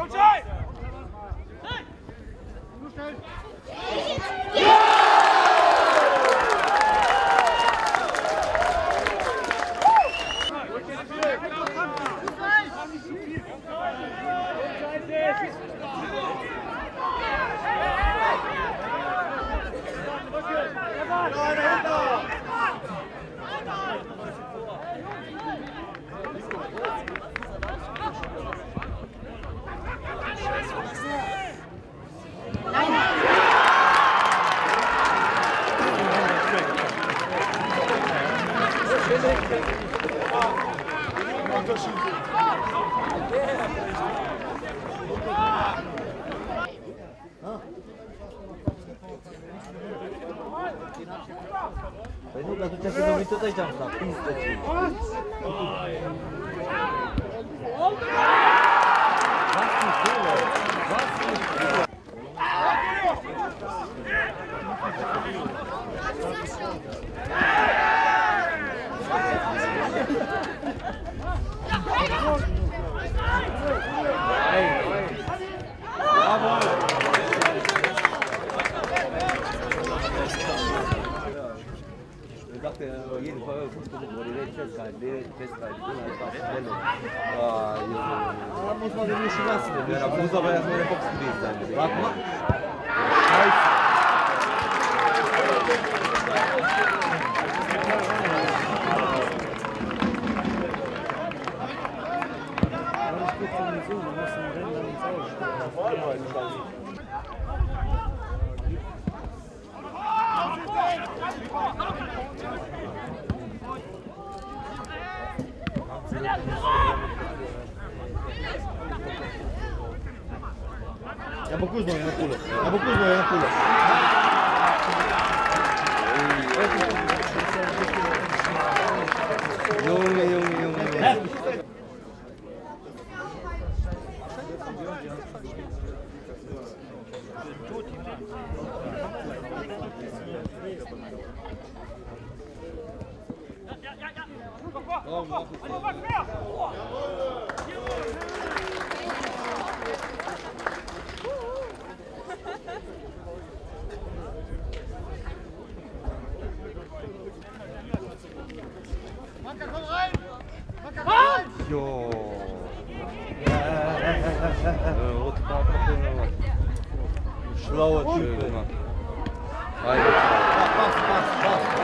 Go, Jay! Go, go, go. Păi nu, dar tu ți-ai să tot aici am stat. Cum stai? Dacă ieri după aia au fost cu dacă ieri vă de Morile, Pescale, Pescale, Buna, Pastelul, la Muzma de Mișu Vasile, la Muzma de Mișu Vasile, la Muzma de Mișu Vasile, Ja bo kuźno na kulę. Ja bo kuźno na kulę. Junge, Junge, Junge, Schlauer Typ. Pas, pas, pas, pas.